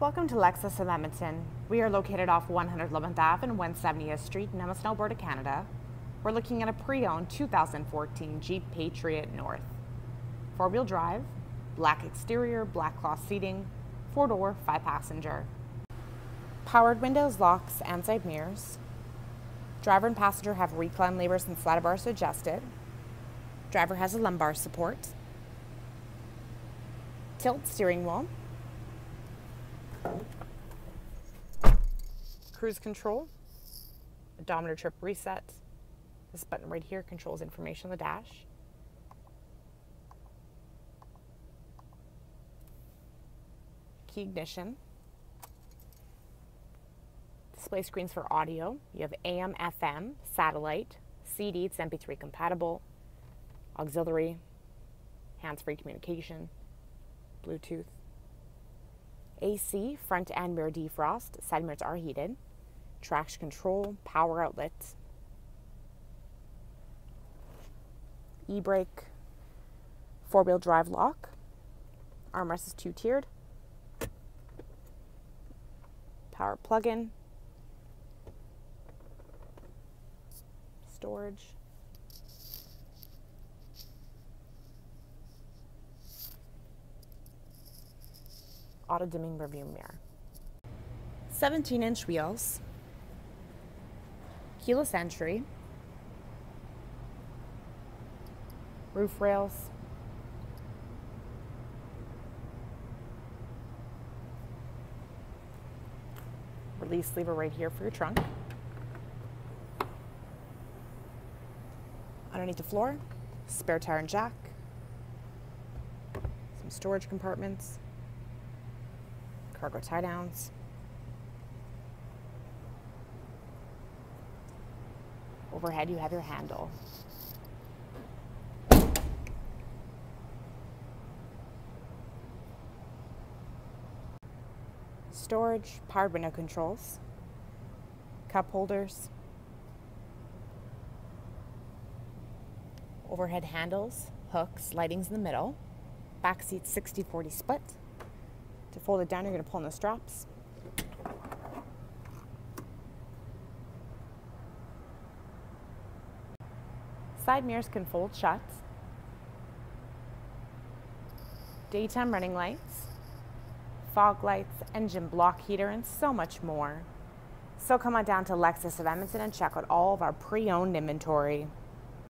Welcome to Lexus of Edmonton. We are located off 111th Ave and 170th Street in Edmonton, Alberta, Canada. We're looking at a pre-owned 2014 Jeep Patriot North. Four-wheel drive, black exterior, black cloth seating, four-door, five-passenger. Powered windows, locks, and side mirrors. Driver and passenger have recline levers and slider bars to adjust it. Driver has a lumbar support. Tilt steering wheel. Cruise control. Odometer trip reset. This button right here controls information on the dash. Key ignition. Display screens for audio. You have AM, FM, satellite, CD, it's MP3 compatible, auxiliary, hands-free communication, Bluetooth. AC, front and mirror defrost, side mirrors are heated, traction control, power outlets, e-brake, four-wheel drive lock, armrest is two-tiered, power plug-in, storage, auto dimming rearview mirror. 17 inch wheels, keyless entry, roof rails, release lever right here for your trunk. Underneath the floor, spare tire and jack, some storage compartments, cargo tie downs. Overhead, you have your handle. Storage, powered window controls, cup holders, overhead handles, hooks, lightings in the middle, back seat 60-40 split. To fold it down, you're going to pull on the straps. Side mirrors can fold shut. Daytime running lights, fog lights, engine block heater, and so much more. So come on down to Lexus of Edmonton and check out all of our pre-owned inventory.